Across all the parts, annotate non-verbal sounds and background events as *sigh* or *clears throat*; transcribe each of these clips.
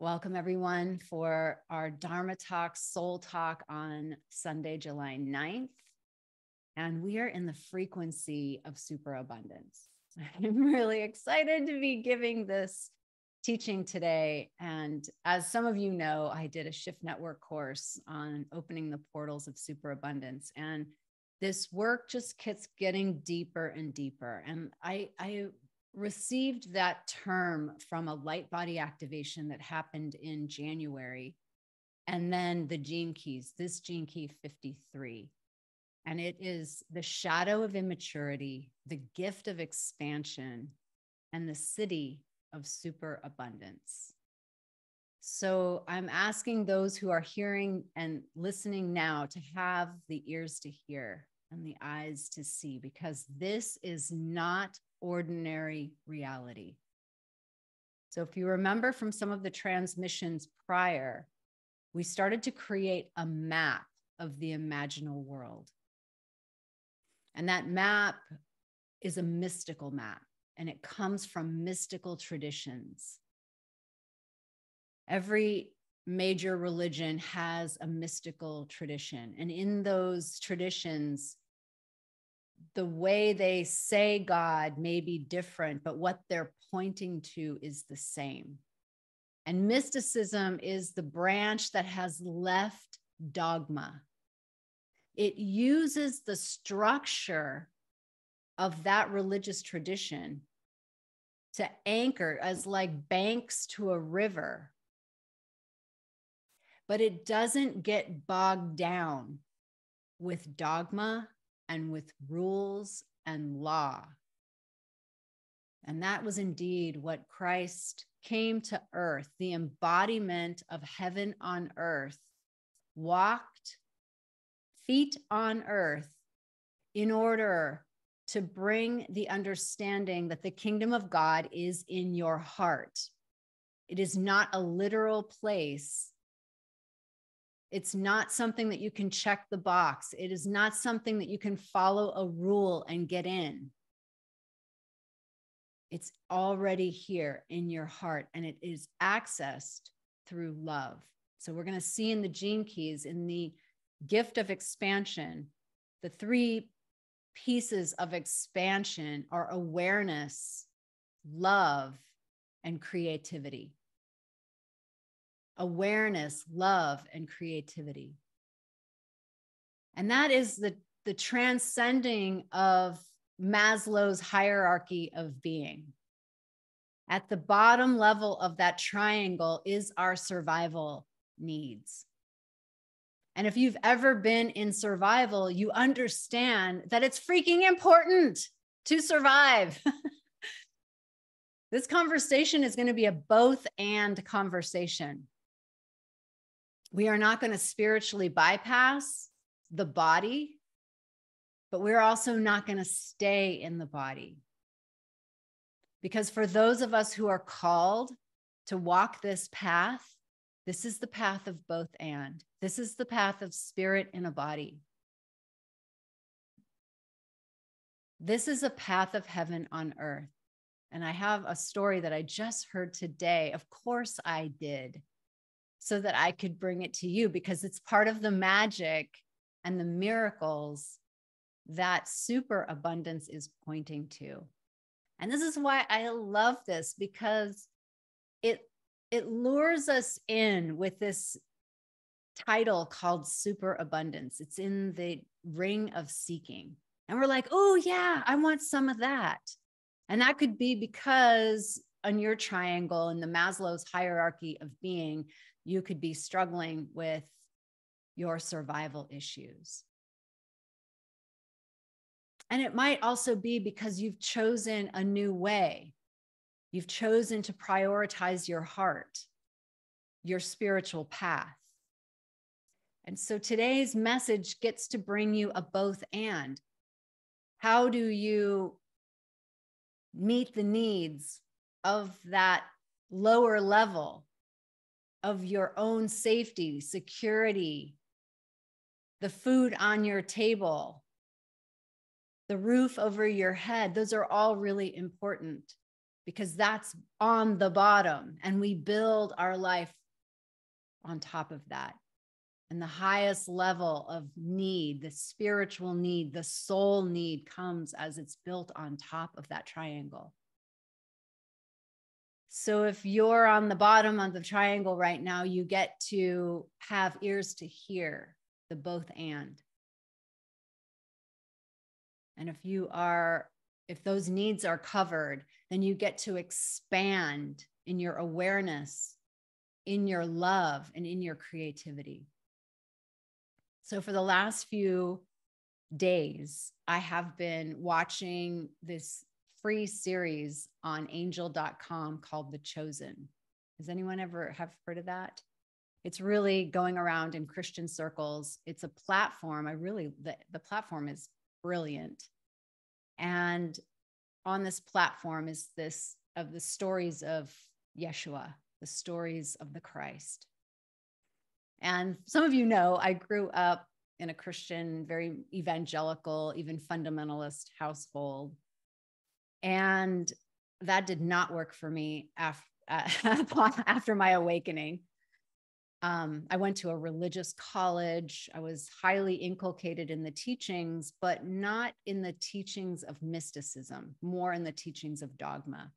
Welcome, everyone, for our Dharma Talk, Soul Talk on Sunday, July 9th. And we are in the frequency of superabundance. *laughs* I'm really excited to be giving this teaching today. And as some of you know, I did a Shift Network course on opening the portals of superabundance. And this work just keeps getting deeper and deeper. And I, I received that term from a light body activation that happened in January. And then the gene keys, this gene key 53. And it is the shadow of immaturity, the gift of expansion, and the siddhi of superabundance. So I'm asking those who are hearing and listening now to have the ears to hear and the eyes to see, because this is not ordinary reality. So, if you remember from some of the transmissions prior, we started to create a map of the imaginal world. And that map is a mystical map, and it comes from mystical traditions. Every major religion has a mystical tradition. And in those traditions, the way they say God may be different, but what they're pointing to is the same. And mysticism is the branch that has left dogma. It uses the structure of that religious tradition to anchor as like banks to a river. But it doesn't get bogged down with dogma and with rules and law. And that was indeed what Christ came to earth, the embodiment of heaven on earth, walked feet on earth in order to bring the understanding that the kingdom of God is in your heart. It is not a literal place, it's not something that you can check the box. It is not something that you can follow a rule and get in. It's already here in your heart and it is accessed through love. So we're going to see in the gene keys, in the gift of expansion, the three pieces of expansion are awareness, love, and creativity awareness, love, and creativity. And that is the, the transcending of Maslow's hierarchy of being. At the bottom level of that triangle is our survival needs. And if you've ever been in survival, you understand that it's freaking important to survive. *laughs* this conversation is going to be a both and conversation. We are not going to spiritually bypass the body, but we're also not going to stay in the body. Because for those of us who are called to walk this path, this is the path of both and. This is the path of spirit in a body. This is a path of heaven on earth. And I have a story that I just heard today. Of course, I did so that I could bring it to you because it's part of the magic and the miracles that super abundance is pointing to. And this is why I love this because it it lures us in with this title called super abundance. It's in the ring of seeking. And we're like, "Oh yeah, I want some of that." And that could be because on your triangle in the Maslow's hierarchy of being, you could be struggling with your survival issues. And it might also be because you've chosen a new way. You've chosen to prioritize your heart, your spiritual path. And so today's message gets to bring you a both and. How do you meet the needs of that lower level of your own safety, security, the food on your table, the roof over your head. Those are all really important. because that's on the bottom and we build our life on top of that. And the highest level of need, the spiritual need, the soul need comes as it's built on top of that triangle. So if you're on the bottom of the triangle right now, you get to have ears to hear the both and. And if you are, if those needs are covered, then you get to expand in your awareness, in your love, and in your creativity. So for the last few days, I have been watching this free series on angel.com called The Chosen. Has anyone ever have heard of that? It's really going around in Christian circles. It's a platform. I really the, the platform is brilliant. And on this platform is this of the stories of Yeshua, the stories of the Christ. And some of you know I grew up in a Christian, very evangelical, even fundamentalist household. And that did not work for me after, *laughs* after my awakening. Um, I went to a religious college. I was highly inculcated in the teachings, but not in the teachings of mysticism, more in the teachings of dogma.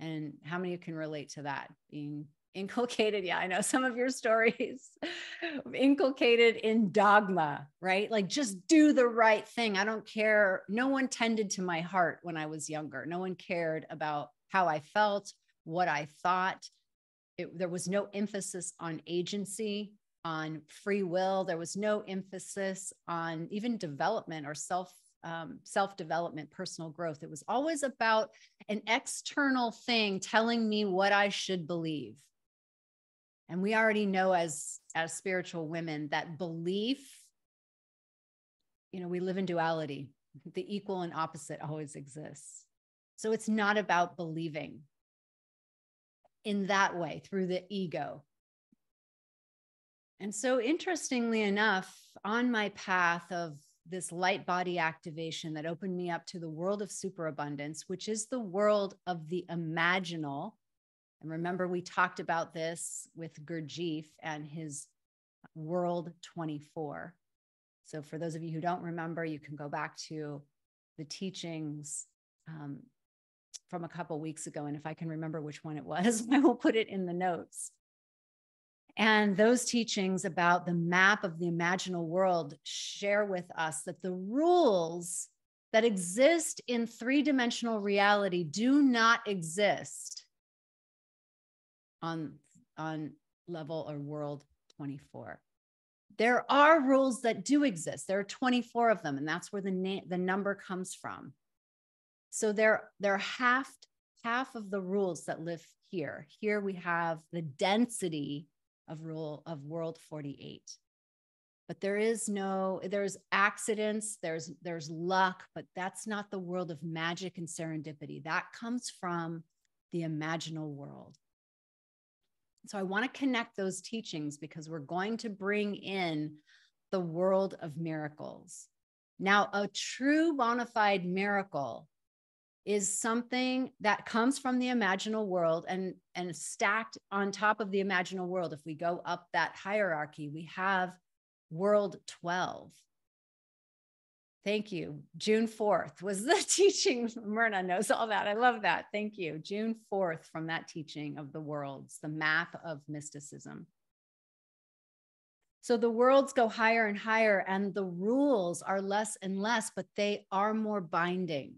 And how many can relate to that? Being inculcated, yeah, I know some of your stories, *laughs* inculcated in dogma, right? Like just do the right thing. I don't care. No one tended to my heart when I was younger. No one cared about how I felt, what I thought it, there was no emphasis on agency, on free will. There was no emphasis on even development or self um, self development, personal growth. It was always about an external thing telling me what I should believe. And we already know as as spiritual women that belief, you know, we live in duality. The equal and opposite always exists. So it's not about believing in that way through the ego. And so, interestingly enough, on my path of this light body activation that opened me up to the world of superabundance, which is the world of the imaginal. And remember, we talked about this with Gurdjieff and his World 24. So, for those of you who don't remember, you can go back to the teachings um, from a couple weeks ago. And if I can remember which one it was, *laughs* I will put it in the notes. And those teachings about the map of the imaginal world share with us that the rules that exist in three dimensional reality do not exist on, on level or world 24. There are rules that do exist. There are 24 of them, and that's where the, na- the number comes from. So there, there are half, half of the rules that live here. Here we have the density of rule of world 48. But there is no, there's accidents, there's there's luck, but that's not the world of magic and serendipity. That comes from the imaginal world. So I want to connect those teachings because we're going to bring in the world of miracles. Now, a true bona fide miracle is something that comes from the imaginal world and and stacked on top of the imaginal world if we go up that hierarchy we have world 12 thank you. June 4th was the *laughs* teaching. Myrna knows all that. I love that. Thank you. June 4th from that teaching of the worlds the map of mysticism. So the worlds go higher and higher and the rules are less and less but they are more binding.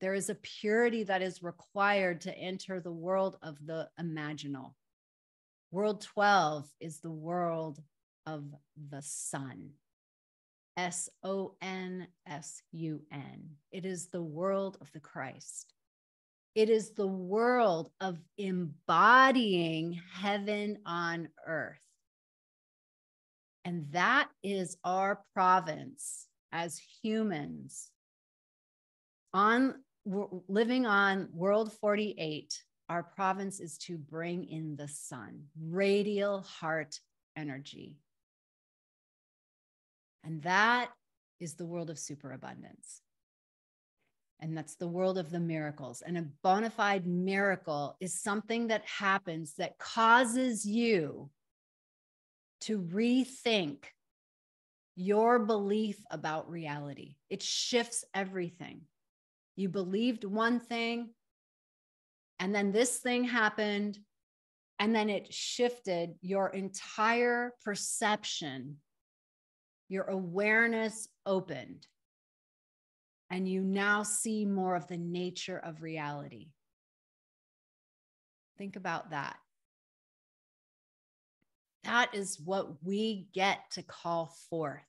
There is a purity that is required to enter the world of the imaginal. World 12 is the world of the sun. S O N S U N. It is the world of the Christ. It is the world of embodying heaven on earth. And that is our province as humans on living on world 48, our province is to bring in the sun, radial heart energy. And that is the world of superabundance. And that's the world of the miracles. And a bona fide miracle is something that happens that causes you to rethink your belief about reality. It shifts everything. You believed one thing, and then this thing happened, and then it shifted your entire perception. Your awareness opened, and you now see more of the nature of reality. Think about that. That is what we get to call forth.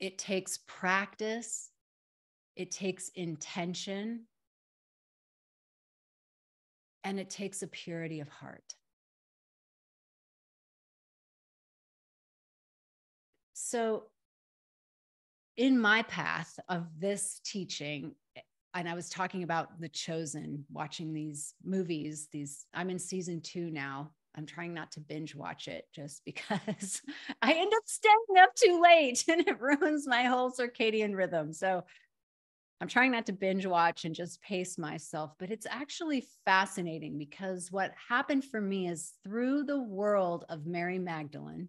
It takes practice, it takes intention, and it takes a purity of heart. So, in my path of this teaching, and I was talking about The Chosen, watching these movies. These I'm in season two now. I'm trying not to binge watch it just *laughs* because I end up staying up too late *laughs* and it ruins my whole circadian rhythm. So I'm trying not to binge watch and just pace myself, but it's actually fascinating because what happened for me is through the world of Mary Magdalene.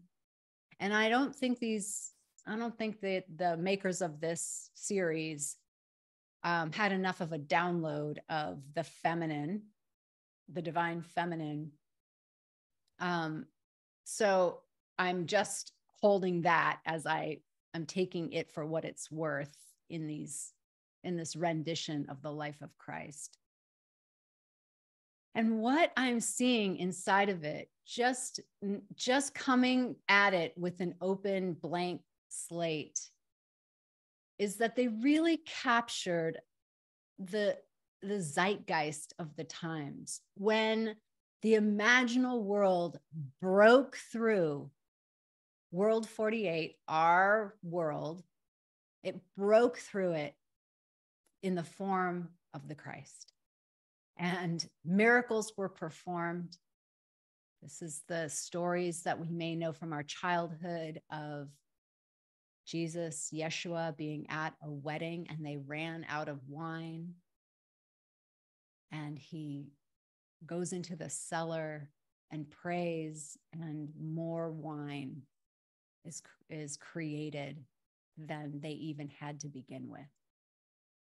And I don't think these, I don't think that the makers of this series um, had enough of a download of the feminine, the divine feminine. Um, so I'm just holding that as I am taking it for what it's worth in these in this rendition of the life of Christ. And what I'm seeing inside of it, just just coming at it with an open blank slate is that they really captured the the zeitgeist of the times when the imaginal world broke through world 48 our world it broke through it in the form of the christ. And miracles were performed this is the stories that we may know from our childhood of Jesus, Yeshua being at a wedding and they ran out of wine. And he goes into the cellar and prays, and more wine is, is created than they even had to begin with.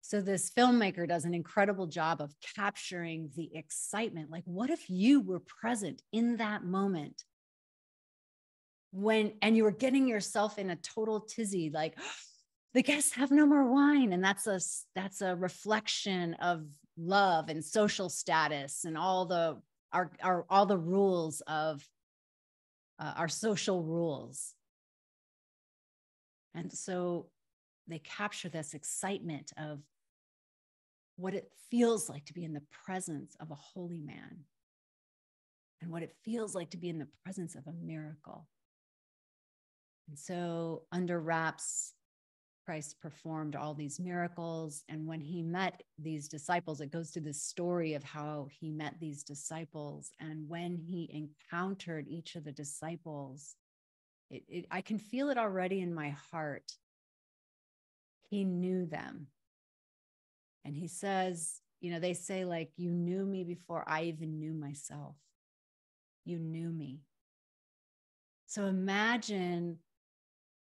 So, this filmmaker does an incredible job of capturing the excitement. Like, what if you were present in that moment when and you were getting yourself in a total tizzy like *gasps* the guests have no more wine and that's a that's a reflection of love and social status and all the our, our all the rules of uh, our social rules and so they capture this excitement of what it feels like to be in the presence of a holy man and what it feels like to be in the presence of a miracle and so, under wraps, Christ performed all these miracles. And when he met these disciples, it goes to this story of how he met these disciples. And when he encountered each of the disciples, it, it, I can feel it already in my heart. He knew them. And he says, you know, they say, like, you knew me before I even knew myself. You knew me. So imagine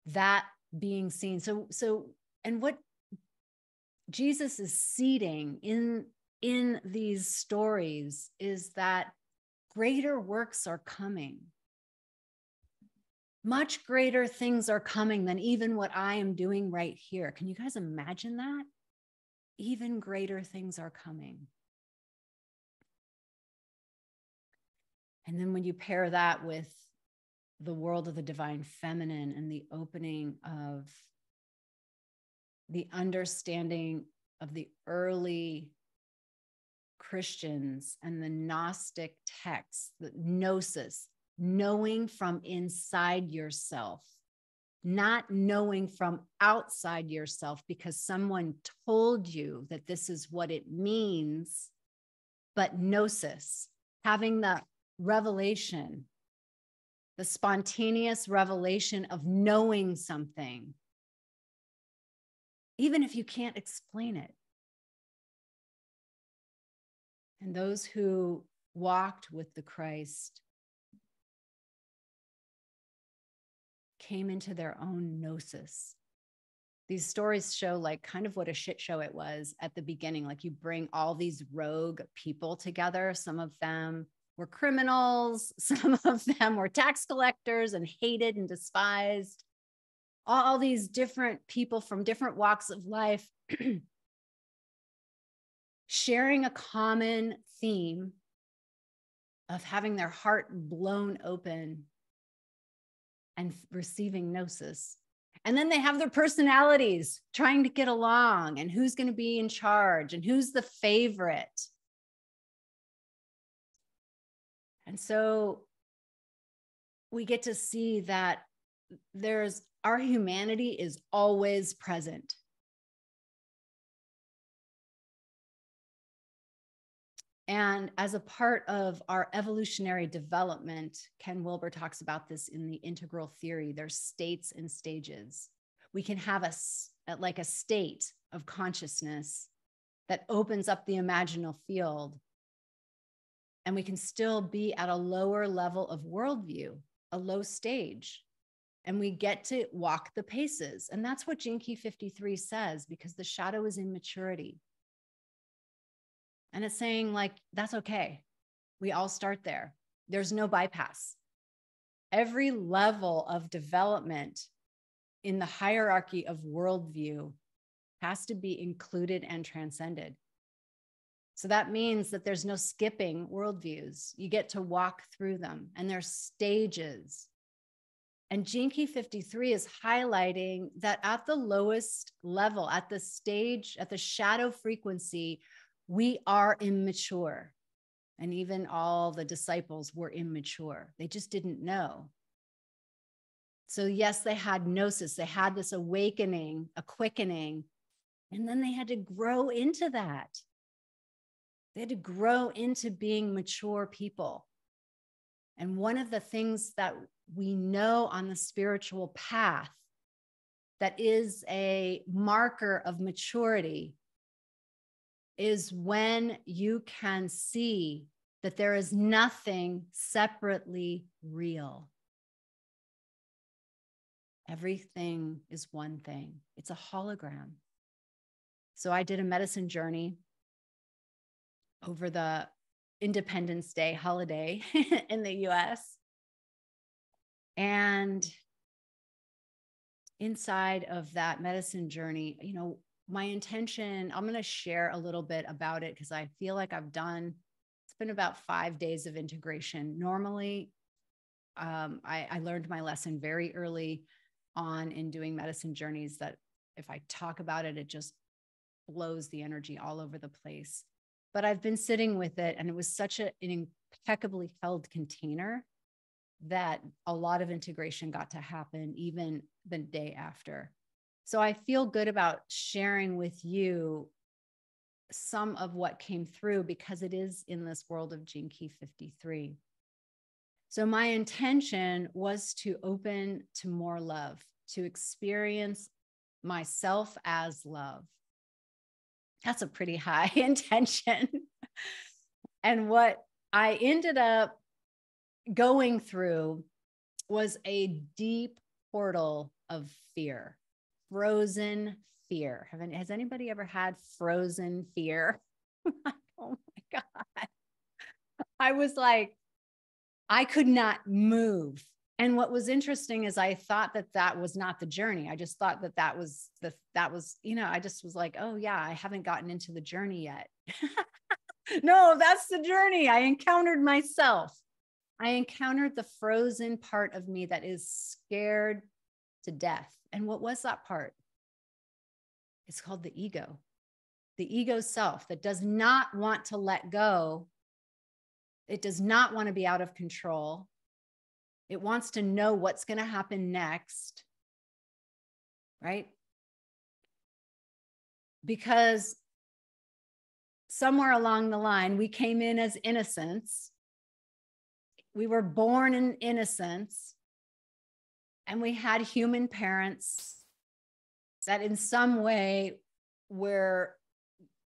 that being seen so so and what jesus is seeding in in these stories is that greater works are coming much greater things are coming than even what i am doing right here can you guys imagine that even greater things are coming. And then when you pair that with the world of the divine feminine and the opening of the understanding of the early Christians and the Gnostic texts, the gnosis, knowing from inside yourself, not knowing from outside yourself because someone told you that this is what it means, but gnosis, having the revelation the spontaneous revelation of knowing something even if you can't explain it. And those who walked with the Christ came into their own gnosis. These stories show, like, kind of what a shit show it was at the beginning. Like, you bring all these rogue people together. Some of them were criminals, *laughs* some of them were tax collectors and hated and despised. All these different people from different walks of life *clears throat* sharing a common theme of having their heart blown open and receiving gnosis. And then they have their personalities trying to get along and who's going to be in charge and who's the favorite. And so we get to see that there's our humanity is always present. And as a part of our evolutionary development, Ken Wilber talks about this in the integral theory. There's states and stages. We can have a like a state of consciousness that opens up the imaginal field. And we can still be at a lower level of worldview, a low stage. And we get to walk the paces. And that's what Gene 53 says, because the shadow is immaturity. And it's saying, like, that's okay. We all start there. There's no bypass. Every level of development in the hierarchy of worldview has to be included and transcended. So that means that there's no skipping worldviews. You get to walk through them, and there's stages. And Key 53 is highlighting that at the lowest level, at the stage, at the shadow frequency, we are immature. And even all the disciples were immature. They just didn't know. So, yes, they had gnosis, they had this awakening, a quickening, and then they had to grow into that. They had to grow into being mature people. And one of the things that we know on the spiritual path that is a marker of maturity is when you can see that there is nothing separately real. Everything is one thing, it's a hologram. So I did a medicine journey over the Independence Day holiday *laughs* in the US. And inside of that medicine journey, you know, my intention, I'm going to share a little bit about it because I feel like I've done, it's been about five days of integration. Normally, um, I, I learned my lesson very early on in doing medicine journeys that if I talk about it, it just blows the energy all over the place. But I've been sitting with it, and it was such a, an impeccably held container that a lot of integration got to happen even the day after. So I feel good about sharing with you some of what came through because it is in this world of Gene Key 53. So my intention was to open to more love, to experience myself as love. That's a pretty *laughs* high intention. and what I ended up going through was a deep portal of fear frozen fear. Have any, has anybody ever had frozen fear? *laughs* oh my God. *laughs* I was like, I could not move. And what was interesting is I thought that that was not the journey. I just thought that that was the, that was, you know, I just was like, oh yeah, I haven't gotten into the journey yet. *laughs* no, that's the journey. I encountered myself. I encountered the frozen part of me that is scared to death. And what was that part? It's called the ego, the ego self that does not want to let go. It does not want to be out of control. It wants to know what's going to happen next. Right? Because somewhere along the line, we came in as innocents. We were born in innocence and we had human parents that in some way we're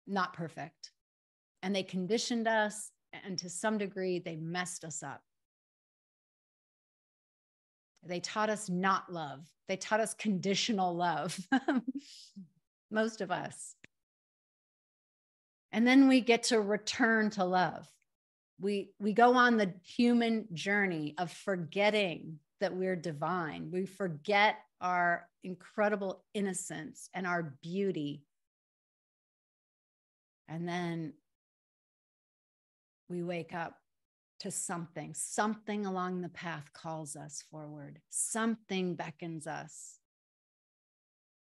not perfect. And they conditioned us, and to some degree, they messed us up. They taught us not love, they taught us conditional love, *laughs* most of us. And then we get to return to love. We, we go on the human journey of forgetting that we're divine. We forget our incredible innocence and our beauty. And then we wake up to something, something along the path calls us forward, something beckons us.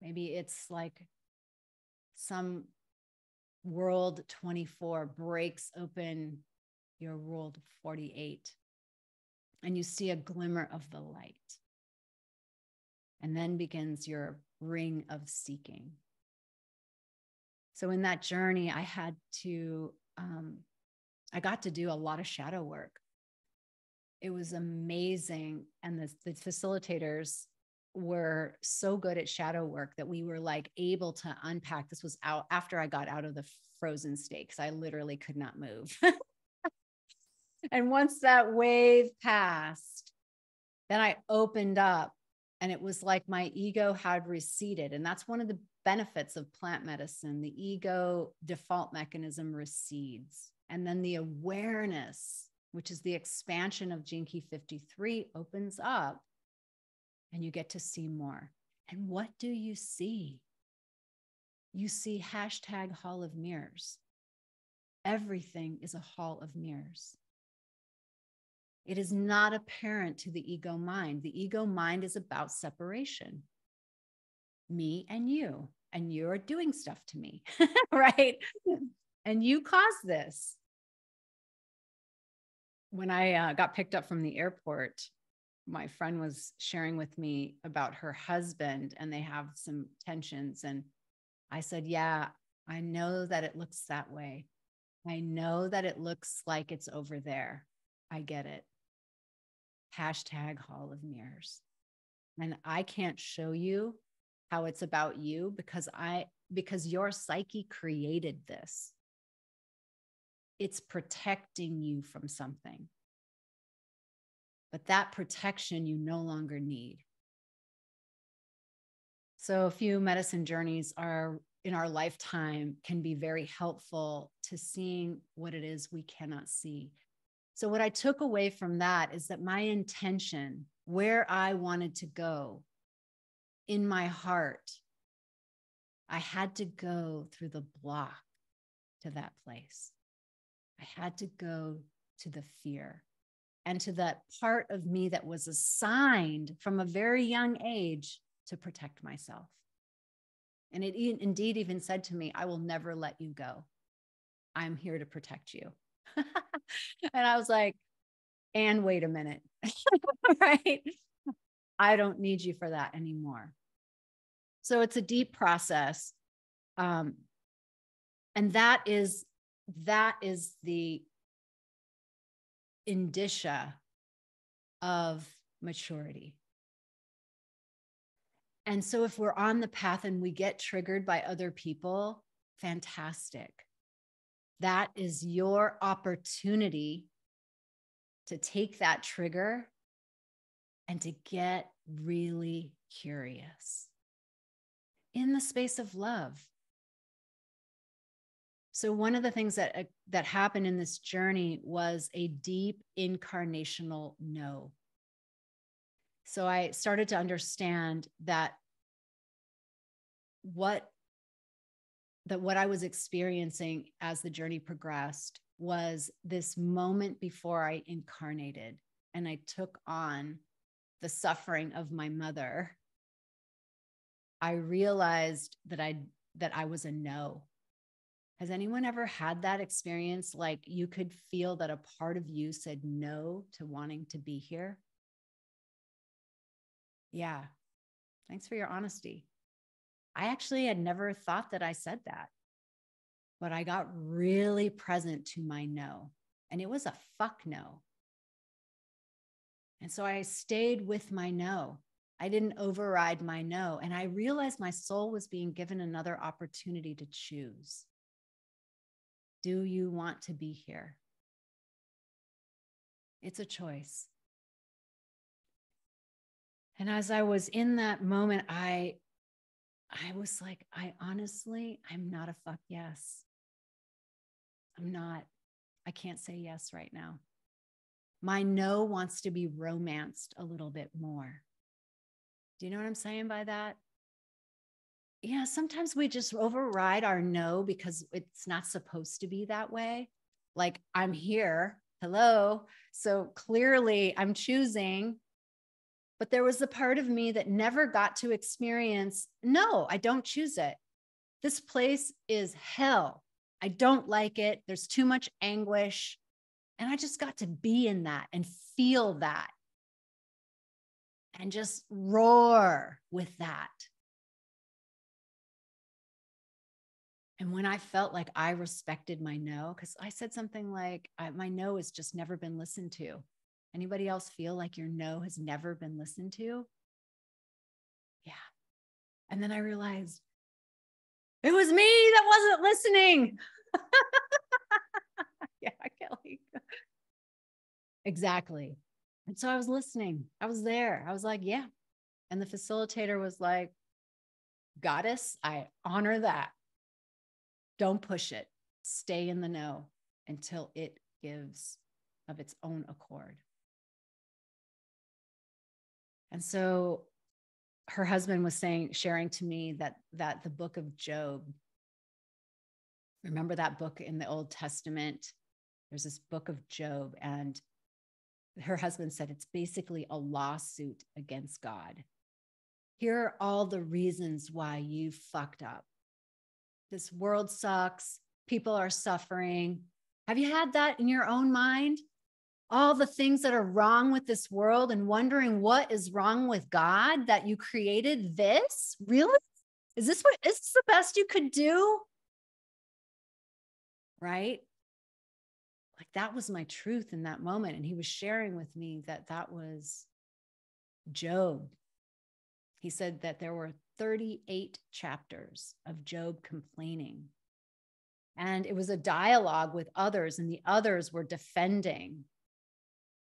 Maybe it's like some world 24 breaks open your world 48 and you see a glimmer of the light. And then begins your ring of seeking. So, in that journey, I had to, um, I got to do a lot of shadow work. It was amazing. And the, the facilitators were so good at shadow work that we were like able to unpack. This was out after I got out of the frozen state because I literally could not move. *laughs* and once that wave passed, then I opened up and it was like my ego had receded. And that's one of the benefits of plant medicine. The ego default mechanism recedes. And then the awareness, which is the expansion of Key 53, opens up and you get to see more. And what do you see? You see hashtag Hall of Mirrors. Everything is a hall of mirrors. It is not apparent to the ego mind. The ego mind is about separation me and you, and you're doing stuff to me, *laughs* right? And you caused this. When I uh, got picked up from the airport, my friend was sharing with me about her husband, and they have some tensions. And I said, Yeah, I know that it looks that way. I know that it looks like it's over there. I get it hashtag hall of mirrors. And i can't show you how it's about you because i because your psyche created this. It's protecting you from something. But that protection you no longer need. So a few medicine journeys are in our lifetime can be very helpful to seeing what it is we cannot see so, what I took away from that is that my intention, where I wanted to go in my heart, I had to go through the block to that place. I had to go to the fear and to that part of me that was assigned from a very young age to protect myself. And it indeed even said to me, I will never let you go. I'm here to protect you. *laughs* *laughs* and I was like, and wait a minute, *laughs* right? I don't need you for that anymore. So it's a deep process. Um, and that is that is the indicia of maturity. And so if we're on the path and we get triggered by other people, fantastic that is your opportunity to take that trigger and to get really curious in the space of love. So one of the things that uh, that happened in this journey was a deep incarnational no. So I started to understand that what that what I was experiencing as the journey progressed was this moment before I incarnated and I took on the suffering of my mother. I realized that I that I was a no. Has anyone ever had that experience like you could feel that a part of you said no to wanting to be here? Yeah. Thanks for your honesty. I actually had never thought that I said that, but I got really present to my no. And it was a fuck no. And so I stayed with my no. I didn't override my no. And I realized my soul was being given another opportunity to choose. Do you want to be here? It's a choice. And as I was in that moment, I I was like, I honestly, I'm not a fuck yes. I'm not. I can't say yes right now. My no wants to be romanced a little bit more. Do you know what I'm saying by that? Yeah, sometimes we just override our no because it's not supposed to be that way. Like, I'm here. Hello. So clearly, I'm choosing but there was a part of me that never got to experience no, I don't choose it. This place is hell. I don't like it. There's too much anguish. And I just got to be in that and feel that and just roar with that. And when I felt like I respected my no, because I said something like, my no has just never been listened to. Anybody else feel like your no has never been listened to? Yeah. And then I realized it was me that wasn't listening. *laughs* yeah, Kelly. Exactly. And so I was listening. I was there. I was like, yeah. And the facilitator was like, Goddess, I honor that. Don't push it. Stay in the no until it gives of its own accord. And so her husband was saying, sharing to me that that the book of Job, remember that book in the Old Testament? There's this book of Job, and her husband said it's basically a lawsuit against God. Here are all the reasons why you fucked up. This world sucks. People are suffering. Have you had that in your own mind? All the things that are wrong with this world and wondering what is wrong with God that you created this? Really? Is this what is this the best you could do? Right? Like that was my truth in that moment. And he was sharing with me that that was Job. He said that there were 38 chapters of Job complaining. And it was a dialogue with others, and the others were defending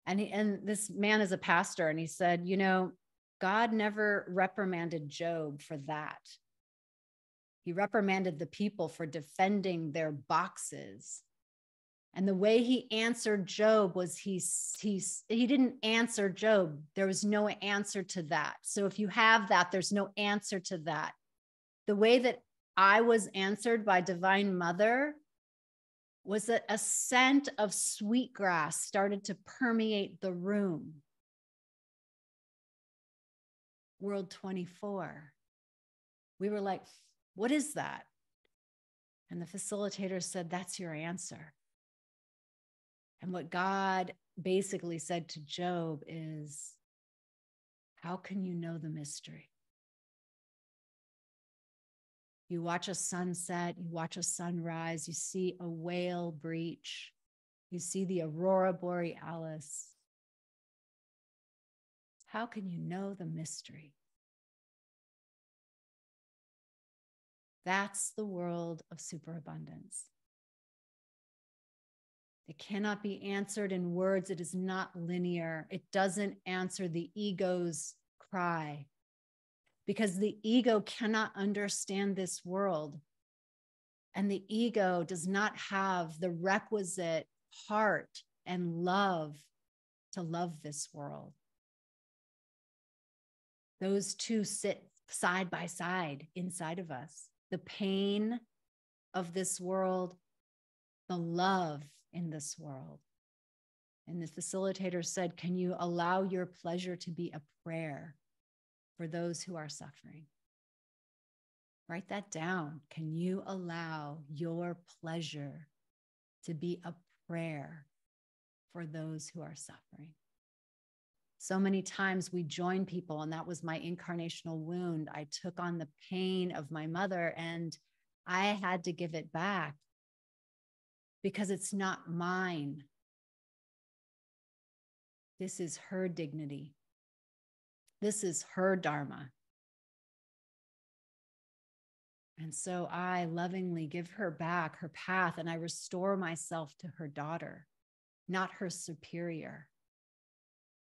and he, and this man is a pastor and he said, you know, God never reprimanded Job for that. He reprimanded the people for defending their boxes. And the way he answered Job was he, he, he didn't answer Job. There was no answer to that. So if you have that, there's no answer to that. The way that I was answered by Divine Mother was that a scent of sweetgrass started to permeate the room. World 24. We were like, what is that? And the facilitator said, That's your answer. And what God basically said to Job is, How can you know the mystery? You watch a sunset, you watch a sunrise, you see a whale breach, you see the aurora borealis. How can you know the mystery? That's the world of superabundance. It cannot be answered in words. It is not linear. It doesn't answer the ego's cry because the ego cannot understand this world. And the ego does not have the requisite heart and love to love this world. Those two sit side by side inside of us the pain of this world, the love in this world. And the facilitator said, Can you allow your pleasure to be a prayer? For those who are suffering. Write that down. Can you allow your pleasure to be a prayer for those who are suffering? So many times we join people, and that was my incarnational wound. I took on the pain of my mother and I had to give it back because it's not mine. This is her dignity. This is her Dharma. And so I lovingly give her back her path and I restore myself to her daughter, not her superior,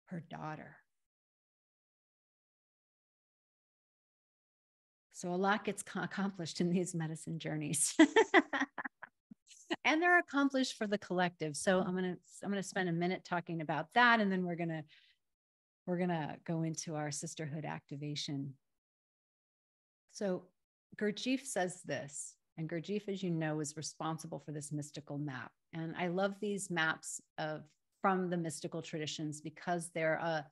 her daughter. So a lot gets accomplished in these medicine journeys. *laughs* and they're accomplished for the collective. So I'm going to I'm going to spend a minute talking about that and then we're going to we're going to go into our sisterhood activation. So Gurdjieff says this, and Gurdjieff, as you know, is responsible for this mystical map. And I love these maps of from the mystical traditions because they're a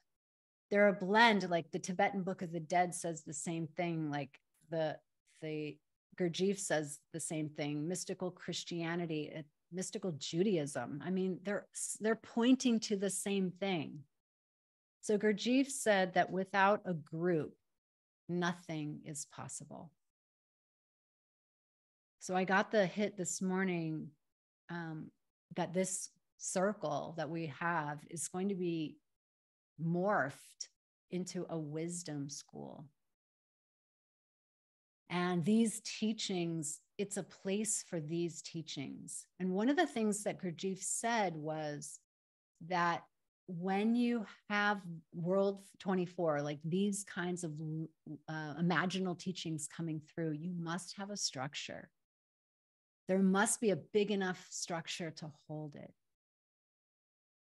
they're a blend. Like the Tibetan Book of the Dead says the same thing. Like the the Gurdjieff says the same thing. Mystical Christianity, uh, mystical Judaism. I mean, they're they're pointing to the same thing. So Gurdjieff said that without a group, nothing is possible. So I got the hit this morning um, that this circle that we have is going to be morphed into a wisdom school. And these teachings, it's a place for these teachings. And one of the things that Gurdjieff said was that when you have World 24, like these kinds of uh, imaginal teachings coming through, you must have a structure there must be a big enough structure to hold it.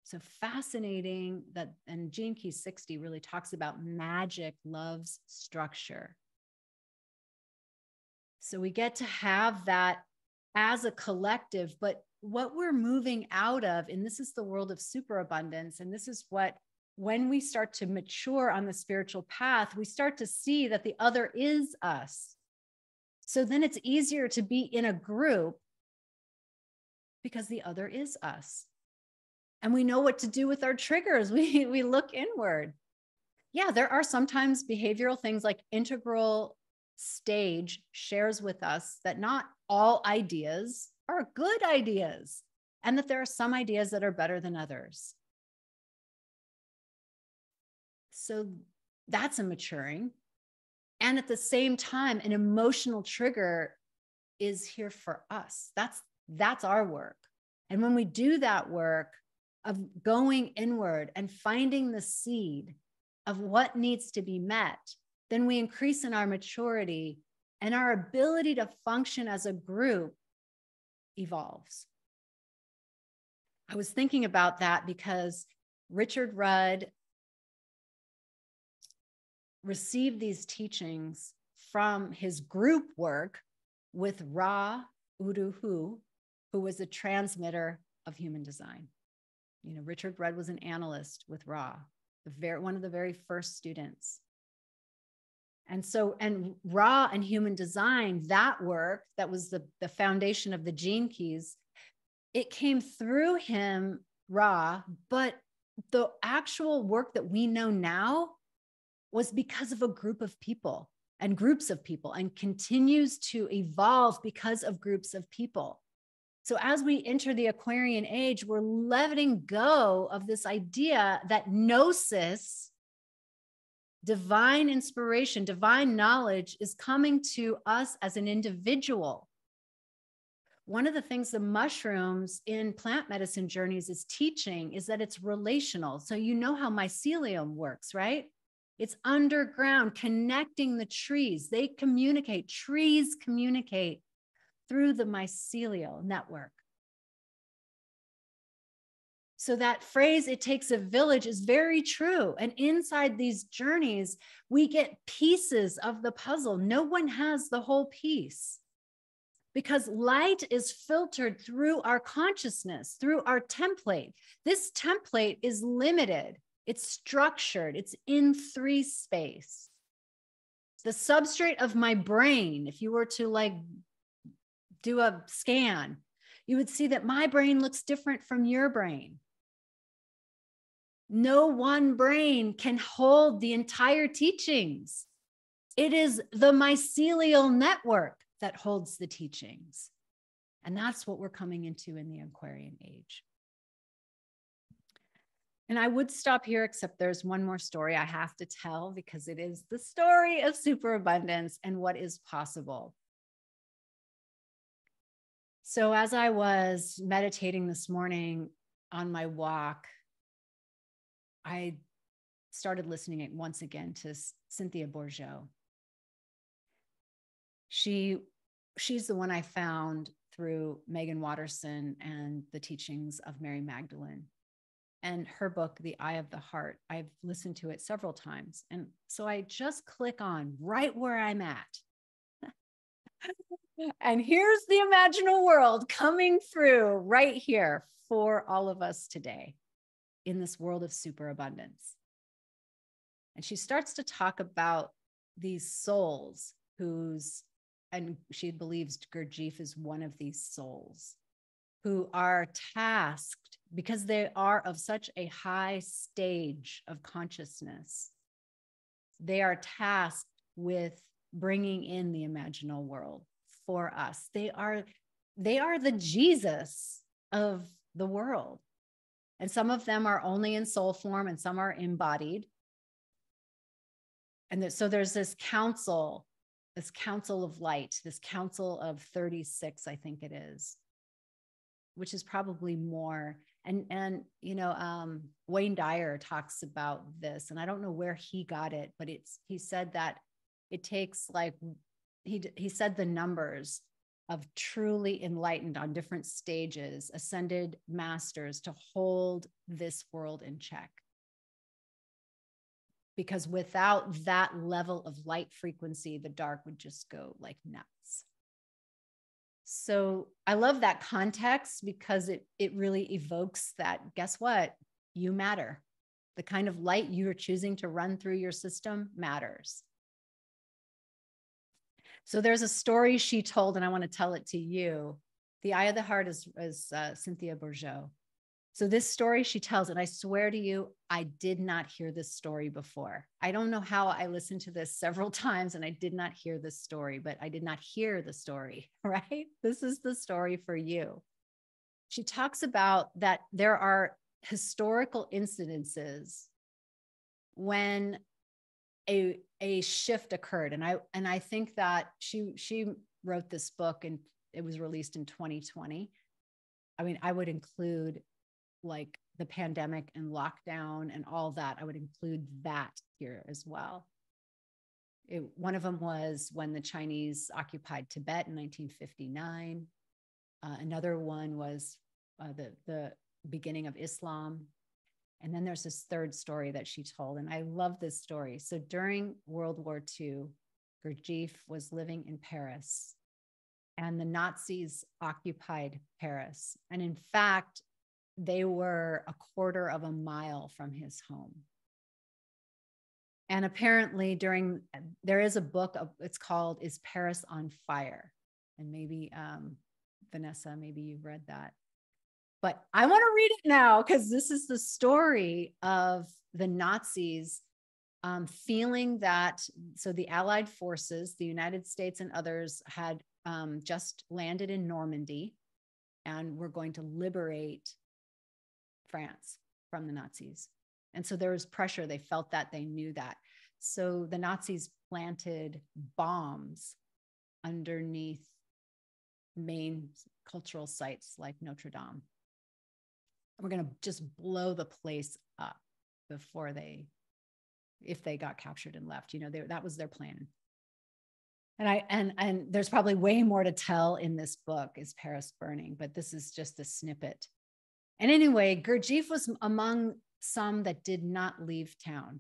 So fascinating that, and Gene Key 60 really talks about magic loves structure. So we get to have that as a collective, but what we're moving out of, and this is the world of superabundance, and this is what when we start to mature on the spiritual path, we start to see that the other is us. So then it's easier to be in a group because the other is us. And we know what to do with our triggers. *laughs* We, we look inward. Yeah, there are sometimes behavioral things like integral stage shares with us that not all ideas are good ideas and that there are some ideas that are better than others. So that's a maturing. And at the same time, an emotional trigger is here for us. That's that's our work. And when we do that work of going inward and finding the seed of what needs to be met, then we increase in our maturity and our ability to function as a group evolves. I was thinking about that because Richard Rudd received these teachings from his group work with Ra Uru Hu, who was a transmitter of human design. You know, Richard Rudd was an analyst with Ra, the very, one of the very first students. And so, and Ra and human design, that work, that was the, the foundation of the gene keys, it came through him, Ra but the actual work that we know now was because of a group of people and groups of people and continues to evolve because of groups of people. So, as we enter the Aquarian age, we're letting go of this idea that gnosis, divine inspiration, divine knowledge is coming to us as an individual. One of the things the mushrooms in plant medicine journeys is teaching is that it's relational. So, you know how mycelium works, right? It's underground, connecting the trees. They communicate, trees communicate through the mycelial network. So, that phrase, it takes a village, is very true. And inside these journeys, we get pieces of the puzzle. No one has the whole piece because light is filtered through our consciousness, through our template. This template is limited it's structured, it's in three space. The substrate of my brain, if you were to like do a scan, you would see that my brain looks different from your brain. No one brain can hold the entire teachings. It is the mycelial network that holds the teachings. And that's what we're coming into in the Aquarian age. And I would stop here, except there's one more story I have to tell because it is the story of superabundance and what is possible. So, as I was meditating this morning on my walk, I started listening once again to Cynthia Bourgeault. She, she's the one I found through Meggan Watterson and the teachings of Mary Magdalene and her book, The Eye of the Heart. I've listened to it several times. And so I just click on right where I'm at. *laughs* and here's the imaginal world coming through right here for all of us today in this world of superabundance. And she starts to talk about these souls whose, and she believes Gurdjieff is one of these souls who are tasked because they are of such a high stage of consciousness. They are tasked with bringing in the imaginal world for us. They are they are the Jesus of the world. And some of them are only in soul form and some are embodied. And so there's this council, this council of light, this council of 36, I think it is, which is probably more. And and you know, um, Wayne Dyer talks about this, and I don't know where he got it, but it's he said that it takes like he he said the numbers of truly enlightened on different stages, ascended masters to hold this world in check. Because without that level of light frequency, the dark would just go like nuts. So I love that context because it it really evokes that guess what? You matter. The kind of light you are choosing to run through your system matters. So there's a story she told, and I want to tell it to you. The Eye of the Heart is, is uh, Cynthia Bourgeault. So this story she tells, and I swear to you, I did not hear this story before. I don't know how I listened to this several *laughs* times and I did not hear this story, but I did not hear the story, *laughs* right? This is the story for you. She talks about that there are historical incidences when a a shift occurred and i and i think that she she wrote this book and it was released in 2020 i mean i would include like the pandemic and lockdown and all that, I would include that here as well. It, one of them was when the Chinese occupied Tibet in 1959. Uh, another one was uh, the, the beginning of Islam. And then there's this third story that she told. And I love this story. So during World War II, Gurdjieff was living in Paris and the Nazis occupied Paris. And in fact, they were a quarter of a mile from his home. And apparently, during there is a book, of, it's called Is Paris on Fire? And maybe, um, Vanessa, maybe you've read that. But I want to read it now because this is the story of the Nazis um, feeling that so the Allied forces, the United States and others, had um, just landed in Normandy and were going to liberate France from the Nazis. And so there was pressure. They felt that, they knew that. So the Nazis planted bombs underneath main cultural sites like Notre Dame. We're going to just blow the place up before they, if they got captured and left. You know, they, that was their plan. And I and and there's probably way more to tell in this book is Paris burning, but this is just a snippet. And anyway, Gurdjieff was among some that did not leave town.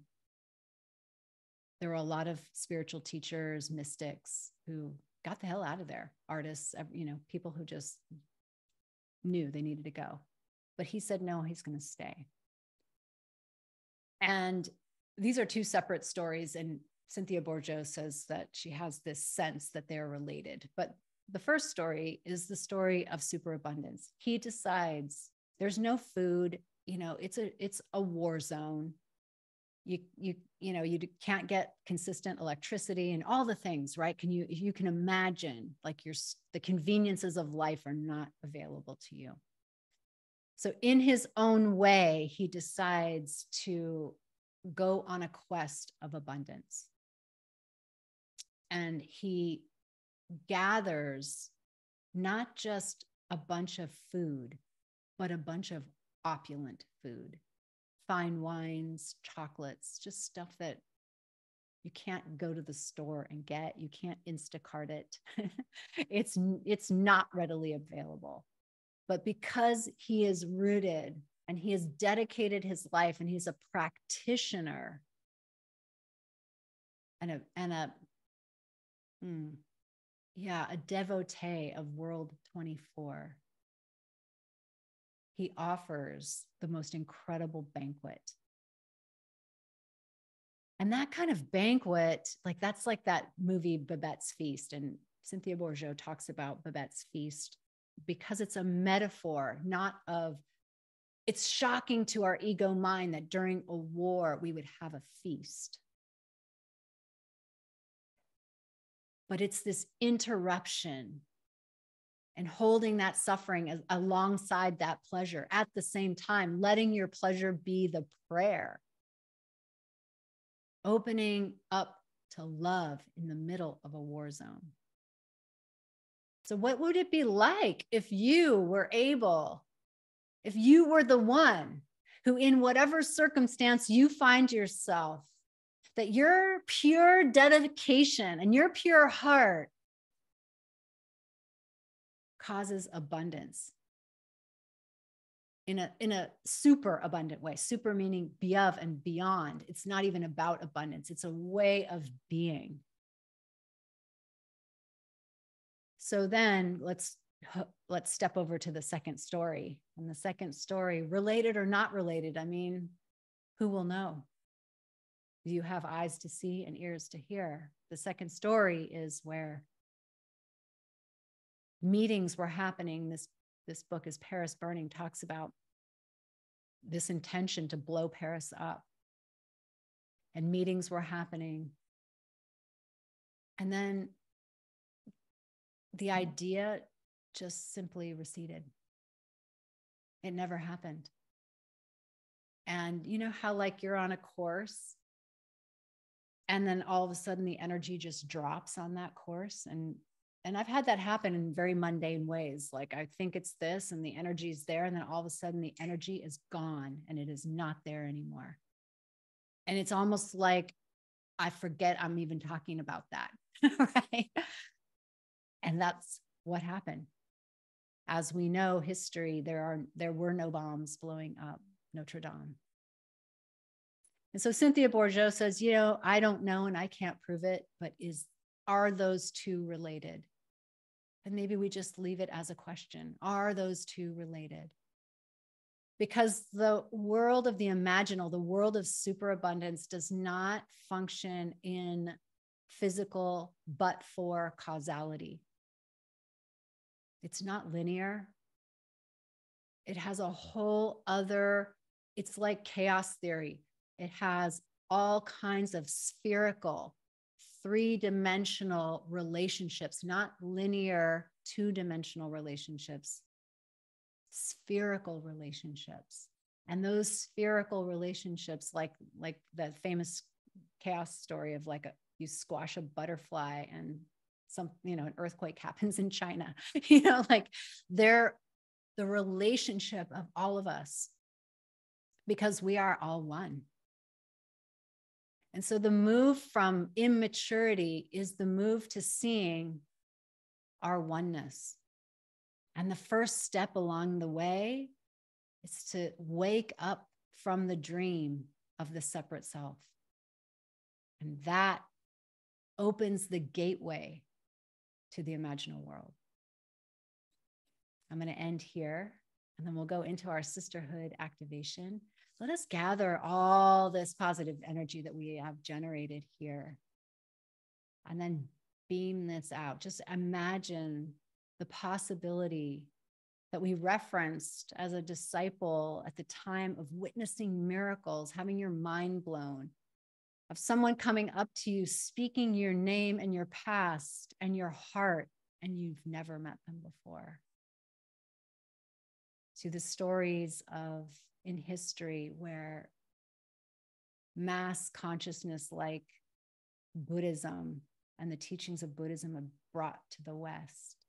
There were a lot of spiritual teachers, mystics who got the hell out of there, artists, you know, people who just knew they needed to go. But he said, no, he's going to stay. And these are two separate stories. And Cynthia Bourgeault says that she has this sense that they're related. But the first story is the story of superabundance. He decides there's no food you know it's a it's a war zone you you you know you can't get consistent electricity and all the things right can you you can imagine like your the conveniences of life are not available to you So, in his own way, he decides to go on a quest of abundance. And he gathers not just a bunch of food, but a bunch of opulent food, fine wines, chocolates, just stuff that you can't go to the store and get. You can't instacart it. *laughs* It's it's not readily available but because he is rooted and he has dedicated his life and he's a practitioner and a and a hmm, yeah a devotee of world 24 he offers the most incredible banquet and that kind of banquet, like that's like that movie Babette's Feast. And Cynthia Bourgeault talks about Babette's Feast because it's a metaphor, not of, it's shocking to our ego mind that during a war we would have a feast. But it's this interruption and holding that suffering as, alongside that pleasure at the same time, letting your pleasure be the prayer opening up to love in the middle of a war zone. So, what would it be like if you were able, if you were the one who, in whatever circumstance you find yourself, that your pure dedication and your pure heart causes abundance in a in a super abundant way. Super meaning beyond and beyond. It's not even about abundance. It's a way of being so then let's let's step over to the second story and the second story related or not related i mean who will know you have eyes to see and ears to hear the second story is where meetings were happening this this book is Paris Burning, talks about this intention to blow Paris up. And meetings were happening. And then the mm-hmm. idea just simply receded. It never happened. And you know how, like, you're on a course and then all of a sudden the energy just drops on that course and and I've had that happen in very mundane ways. Like I think it's this and the energy is there. And then all of a sudden the energy is gone and it is not there anymore. And it's almost like I forget I'm even talking about that. *laughs* right. And that's what happened. As we know history, there are there were no bombs blowing up Notre Dame. And so Cynthia Bourgeault says, you know, I don't know and I can't prove it, but is are those two related? And maybe we just leave it as a question Are those two related? Because the world of the imaginal, the world of superabundance, does not function in physical but for causality. It's not linear. It has a whole other, it's like chaos theory. It has all kinds of spherical three dimensional relationships, not linear two dimensional relationships, spherical relationships. And those spherical relationships, like, like the famous chaos story of like a, you squash a butterfly and some, you know, an earthquake *laughs* happens in China, *laughs* you know, like they're the relationship of all of us because we are all one. And so the move from immaturity is the move to seeing our oneness. And the first step along the way is to wake up from the dream of the separate self. And that opens the gateway to the imaginal world. I'm going to end here and then we'll go into our sisterhood activation let us gather all this positive energy that we have generated here and then beam this out. Just imagine the possibility that we referenced as a disciple at the time of witnessing miracles, having your mind blown, of someone coming up to you, speaking your name and your past and your heart, and you've never met them before. to the stories of in history where mass consciousness like Buddhism and the teachings of Buddhism are brought to the West.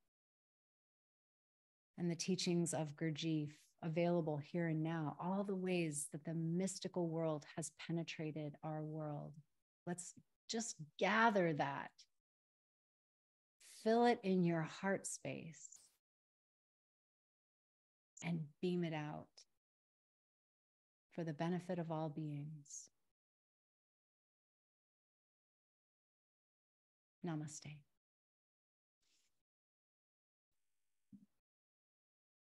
And the teachings of Gurdjieff available here and now, all the ways that the mystical world has penetrated our world. Let's just gather that, fill it in your heart space, and beam it out for the benefit of all beings. Namaste.